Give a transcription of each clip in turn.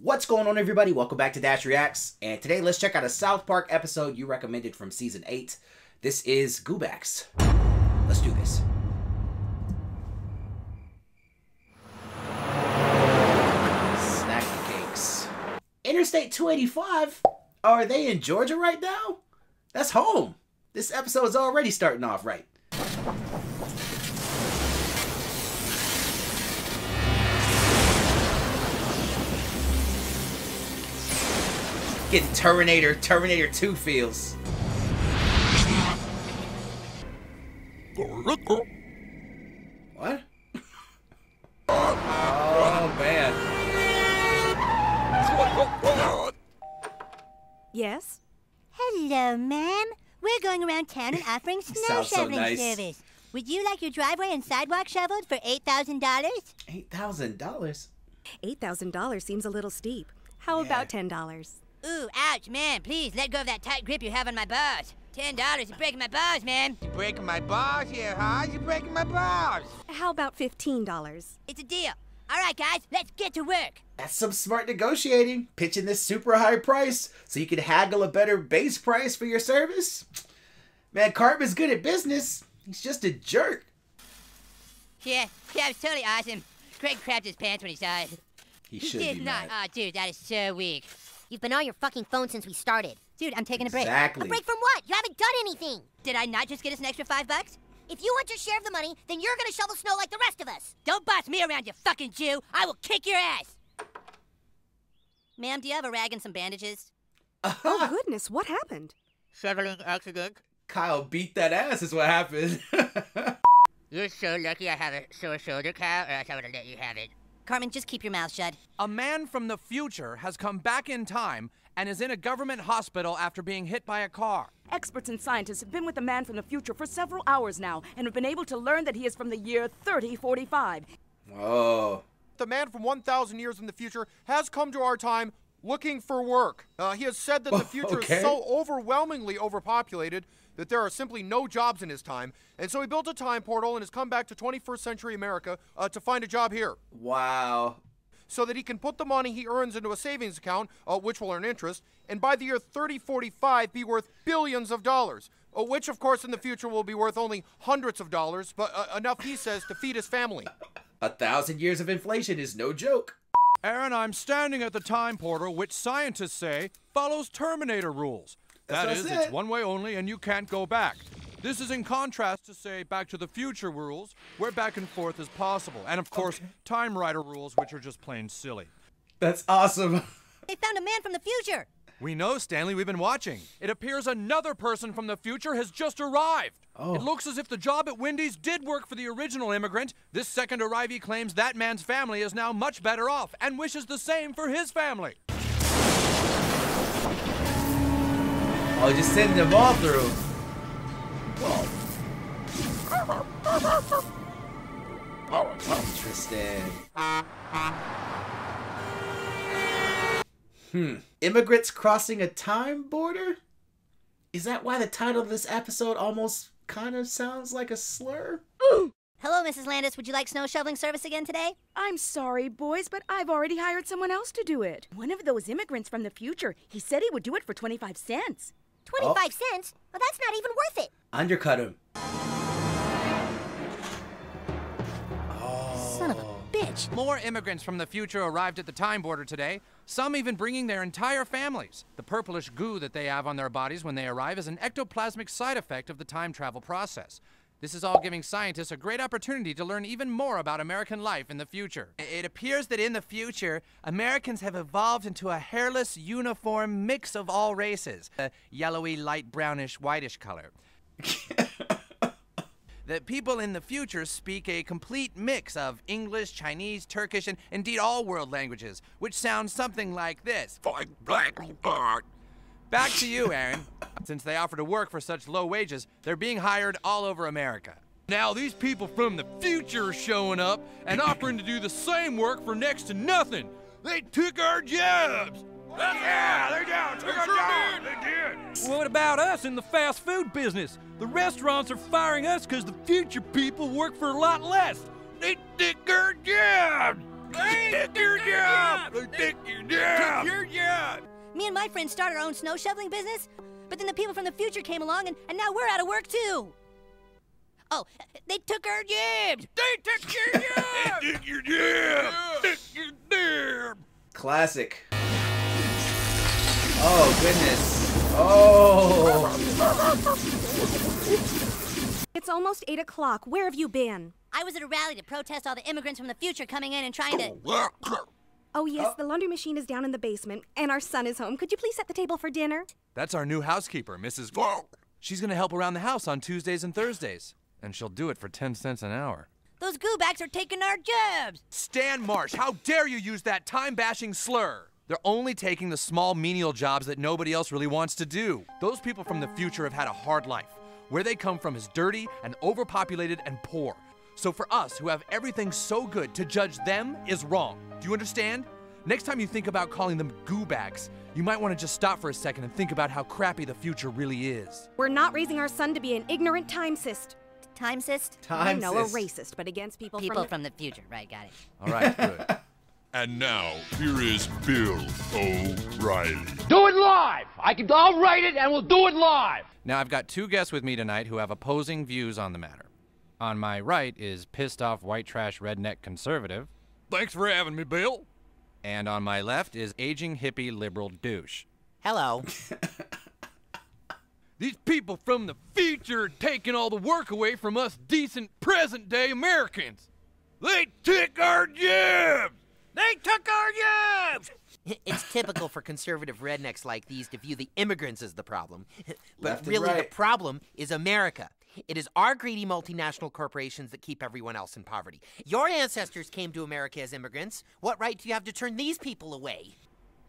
What's going on, everybody? Welcome back to Dash Reacts. And today, let's check out a South Park episode you recommended from season 8. This is Goobacks. Let's do this. Snacky cakes. Interstate 285? Are they in Georgia right now? That's home. This episode is already starting off right. Getting Terminator, Terminator 2 feels. What? oh man. Yes? Hello, ma'am. We're going around town and offering snow Sounds so shoveling nice. service. Would you like your driveway and sidewalk shoveled for $8,000? $8,000? $8,000 seems a little steep. How about $10? Ooh, ouch, man. Please let go of that tight grip you have on my bars. $10 is breaking my bars, man. You're breaking my balls here, huh? You're breaking my balls. How about $15? It's a deal. All right, guys, let's get to work. That's some smart negotiating. Pitching this super high price so you can haggle a better base price for your service. Man, Cartman's good at business. He's just a jerk. Yeah, yeah, was totally awesome. Craig crapped his pants when he saw it. He He should did be not. mad. Oh, dude, that is so weak. You've been on your fucking phone since we started. Dude, I'm taking a break. Exactly. A break from what? You haven't done anything. Did I not just get us an extra five bucks? If you want your share of the money, then you're gonna shovel snow like the rest of us. Don't boss me around, you fucking Jew. I will kick your ass. Ma'am, do you have a rag and some bandages? Oh, goodness, what happened? Shoveling accident. Kyle beat that ass is what happened. You're so lucky I have a sore shoulder, Kyle, or else I would have let you have it. Cartman, just keep your mouth shut. A man from the future has come back in time and is in a government hospital after being hit by a car. Experts and scientists have been with the man from the future for several hours now and have been able to learn that he is from the year 3045. Whoa. the man from 1,000 years in the future has come to our time looking for work. Uh, he has said that the future Okay. is so overwhelmingly overpopulated that there are simply no jobs in his time. And so he built a time portal and has come back to 21st century America uh, to find a job here. Wow. So that he can put the money he earns into a savings account, uh, which will earn interest, and by the year 3045 be worth billions of dollars. Uh, which, of course, in the future will be worth only hundreds of dollars, but uh, enough, he says, to feed his family. A thousand years of inflation is no joke. Aaron, I'm standing at the time portal, which scientists say follows Terminator rules. That's That what is, said. it's one way only and you can't go back. This is in contrast to, say, Back to the Future rules, where back and forth is possible. And of course, Time Rider rules, which are just plain silly. That's awesome. They found a man from the future. We know, Stanley, we've been watching. It appears another person from the future has just arrived. Oh. It looks as if the job at Wendy's did work for the original immigrant. This second arrivee claims that man's family is now much better off and wishes the same for his family. Oh, just send them all through. Interesting. Hmm. Immigrants crossing a time border? Is that why the title of this episode almost kind of sounds like a slur? Hello, Mrs. Landis. Would you like snow shoveling service again today? I'm sorry, boys, but I've already hired someone else to do it. One of those immigrants from the future. He said he would do it for 25 cents. 25 cents? Well, that's not even worth it. Undercut him. Son of a oh. bitch. More immigrants from the future arrived at the time border today, some even bringing their entire families. The purplish goo that they have on their bodies when they arrive is an ectoplasmic side effect of the time travel process. This is all giving scientists a great opportunity to learn even more about American life in the future. It appears that in the future, Americans have evolved into a hairless, uniform mix of all races, a yellowy, light brownish, whitish color. that people in the future speak a complete mix of English, Chinese, Turkish, and indeed all world languages, which sounds something like this. Back to you, Aaron. Since they offer to work for such low wages, they're being hired all over America. Now these people from the future are showing up and offering to do the same work for next to nothing. They took our jobs. Yeah, they down. Took our jobs. They did. What about us in the fast food business? The restaurants are firing us because the future people work for a lot less. They took our jobs. Take your job! Take your job! Take your job! Me and my friends started our own snow shoveling business, but then the people from the future came along and, and now we're out of work too. Oh, they took our jobs! They took your job! Take your job! Take your job! Classic. Oh goodness. Oh. It's almost 8 o'clock. Where have you been? I was at a rally to protest all the immigrants from the future coming in and trying to. Oh, Oh, yes, oh. the laundry machine is down in the basement, and our son is home. Could you please set the table for dinner? That's our new housekeeper, Mrs. She's gonna help around the house on Tuesdays and Thursdays. And she'll do it for 10 cents an hour. Those goobacks are taking our jobs! Stan Marsh, how dare you use that time bashing slur? They're only taking the small menial jobs that nobody else really wants to do. Those people from the future have had a hard life. Where they come from is dirty and overpopulated and poor. So for us who have everything so good, to judge them is wrong. Do you understand? Next time you think about calling them goobacks, you might want to just stop for a second and think about how crappy the future really is. We're not raising our son to be an ignorant time cyst. Time cyst? I know, a racist, but against people, People from, from the future. Right, got it. All right, good. And now, here is Bill O'Reilly. Do it live! I can, I'll write it and we'll do it live! Now, I've got two guests with me tonight who have opposing views on the matter. On my right is pissed off white trash redneck conservative, Thanks for having me, Bill. and on my left is aging hippie liberal douche. Hello. These people from the future are taking all the work away from us decent present day Americans. They took our jobs! They took our jobs! It's typical for conservative rednecks like these to view the immigrants as the problem. But Left and really, the problem is America. It is our greedy multinational corporations that keep everyone else in poverty. Your ancestors came to America as immigrants. What right do you have to turn these people away?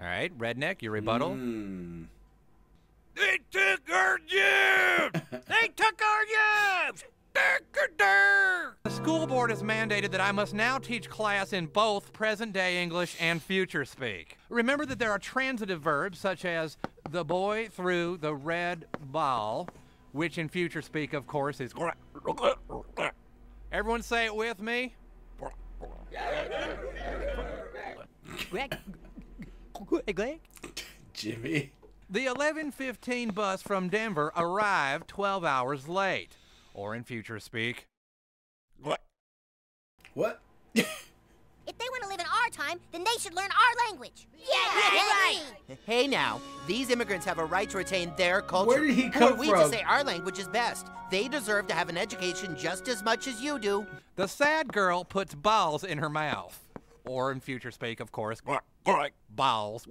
All right, redneck, your rebuttal? Hmm. They took our jobs! they took our jobs! The school board has mandated that I must now teach class in both present day English and future speak. Remember that there are transitive verbs such as the boy threw the red ball, which in future speak, of course, is. Everyone say it with me. Greg. Greg. Jimmy. The 1115 bus from Denver arrived 12 hours late. Or in future speak, What? If they want to live in our time, then they should learn our language. Yeah, right. Hey now, these immigrants have a right to retain their culture. Where did he Who come are we from? to say our language is best? They deserve to have an education just as much as you do. the sad girl puts balls in her mouth. Or in future speak, of course, balls.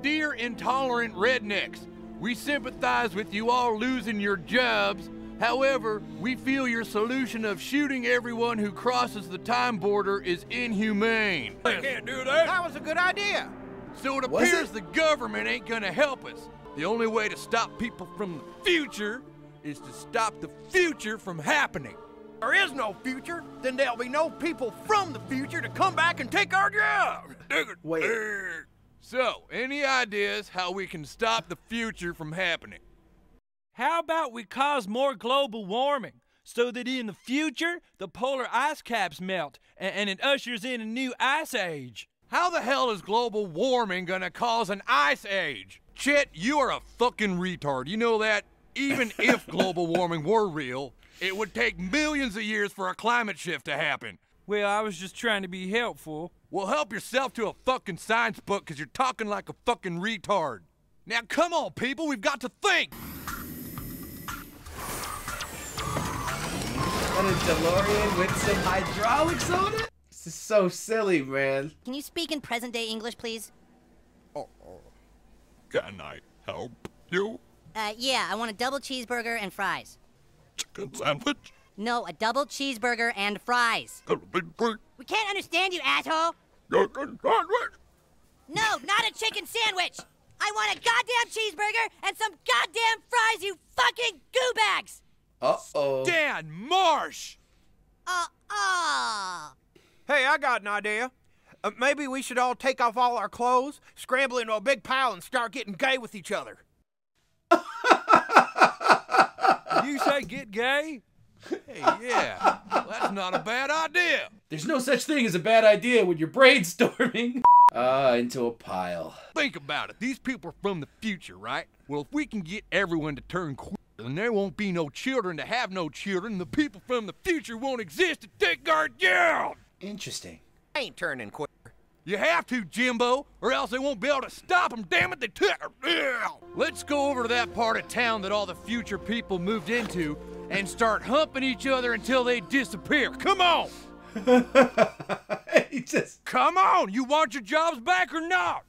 Dear intolerant rednecks, we sympathize with you all losing your jobs. However, we feel your solution of shooting everyone who crosses the time border is inhumane. They can't do that. That was a good idea. So it appears it? the government ain't gonna help us. The only way to stop people from the future is to stop the future from happening. There is no future, then there'll be no people from the future to come back and take our job. Wait. So, any ideas how we can stop the future from happening? How about we cause more global warming so that in the future the polar ice caps melt and, and it ushers in a new ice age? How the hell is global warming gonna cause an ice age? Chet, you are a fucking retard. You know that? Even if global warming were real, it would take millions of years for a climate shift to happen. Well, I was just trying to be helpful. Well, help yourself to a fucking science book because you're talking like a fucking retard. Now, come on, people, we've got to think. Got a DeLorean with some hydraulics on it? This is so silly, man. Can you speak in present day English, please? Oh, Can I help you? Uh, yeah, I want a double cheeseburger and fries. Chicken sandwich? No, a double cheeseburger and fries. We can't understand you, asshole. Chicken sandwich? No, not a chicken sandwich. I want a goddamn cheeseburger and some goddamn fries, you fucking goobacks. Uh-oh. Stan Marsh! Uh, ah. Hey, I got an idea. Uh, maybe we should all take off all our clothes, scramble into a big pile, and start getting gay with each other. You say get gay? Hey, yeah, well, that's not a bad idea. There's no such thing as a bad idea when you're brainstorming. Ah, into a pile. Think about it. These people are from the future, right? Well, if we can get everyone to turn queer, then there won't be no children to have no children. The people from the future won't exist to take our job. Interesting. I ain't turning queer. You have to, Jimbo, or else they won't be able to stop them. Damn it, they took her. Let's go over to that part of town that all the future people moved into and start humping each other until they disappear. Come on! he just. Come on! You want your jobs back or not?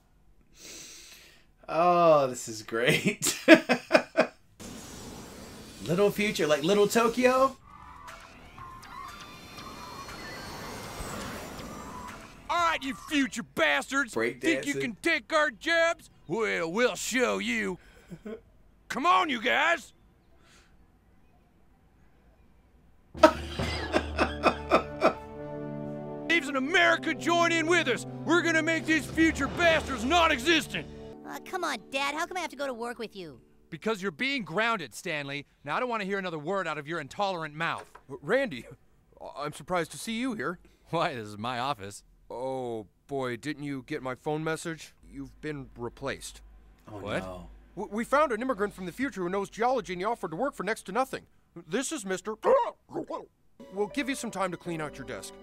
Oh, this is great. little future, like little Tokyo. All right, you future bastards. Break Think you can take our jobs? Well, we'll show you. Come on, you guys. Leaves in America join in with us. We're gonna make these future bastards non-existent. Uh, come on, Dad. How come I have to go to work with you? Because you're being grounded, Stanley. Now, I don't want to hear another word out of your intolerant mouth. Randy, I'm surprised to see you here. Why, this is my office. Oh, boy, didn't you get my phone message? You've been replaced. Oh What? no. We found an immigrant from the future who knows geology and he offered to work for next to nothing. This is Mr. We'll give you some time to clean out your desk.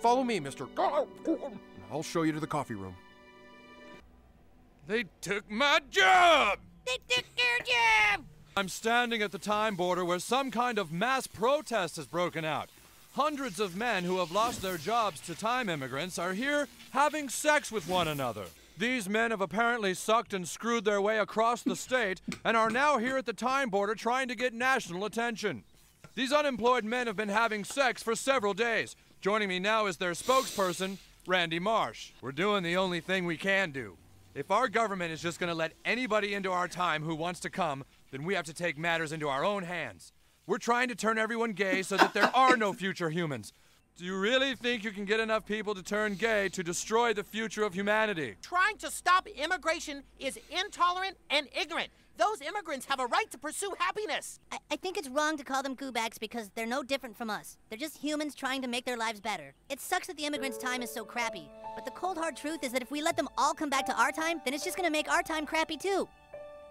Follow me, Mr. I'll show you to the coffee room. They took my job. I'm standing at the time border where some kind of mass protest has broken out. Hundreds of men who have lost their jobs to time immigrants are here having sex with one another. These men have apparently sucked and screwed their way across the state and are now here at the time border trying to get national attention. These unemployed men have been having sex for several days. Joining me now is their spokesperson, Randy Marsh. We're doing the only thing we can do. If our government is just going to let anybody into our time who wants to come, then we have to take matters into our own hands. We're trying to turn everyone gay so that there are no future humans. Do you really think you can get enough people to turn gay to destroy the future of humanity? Trying to stop immigration is intolerant and ignorant. Those immigrants have a right to pursue happiness. I, I think it's wrong to call them goobacks because they're no different from us. They're just humans trying to make their lives better. It sucks that the immigrants' time is so crappy, but the cold hard truth is that if we let them all come back to our time, then it's just gonna make our time crappy too.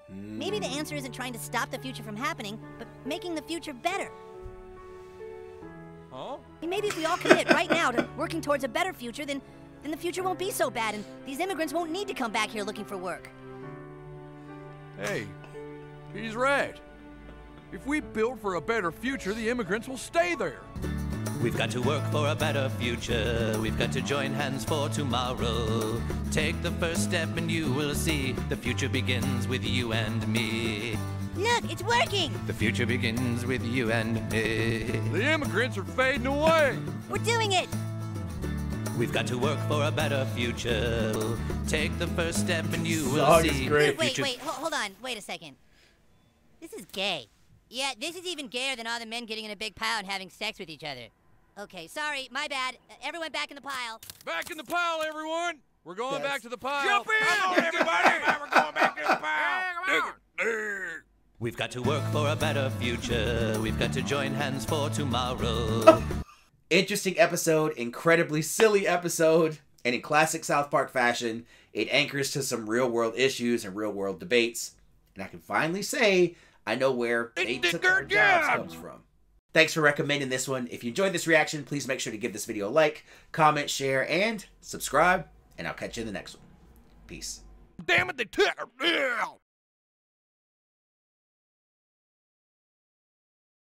Maybe the answer isn't trying to stop the future from happening, but making the future better. Huh? Maybe if we all commit right now to working towards a better future, then, then the future won't be so bad and these immigrants won't need to come back here looking for work. Hey, he's right. If we build for a better future, the immigrants will stay there. We've got to work for a better future. We've got to join hands for tomorrow. Take the first step and you will see the future begins with you and me. Look, it's working! The future begins with you and me. The immigrants are fading away. We're doing it! We've got to work for a better future. Take the first step and you will Song is see great. the Wait, wait, hold on. Wait a second. This is gay. Yeah, this is even gayer than all the men getting in a big pile and having sex with each other. Okay, sorry, my bad. Uh, everyone back in the pile. Back in the pile, everyone. We're going Yes. back to the pile. Jump in! Come on, everybody. We're going back to the pile. Dig it, dig. We've got to work for a better future. We've got to join hands for tomorrow. Interesting episode, incredibly silly episode, and in classic South Park fashion, it anchors to some real world issues and real world debates. And I can finally say I know where they took our jobs comes from. Thanks for recommending this one. If you enjoyed this reaction, please make sure to give this video a like, comment, share, and subscribe. And I'll catch you in the next one. Peace. Damn it, they took.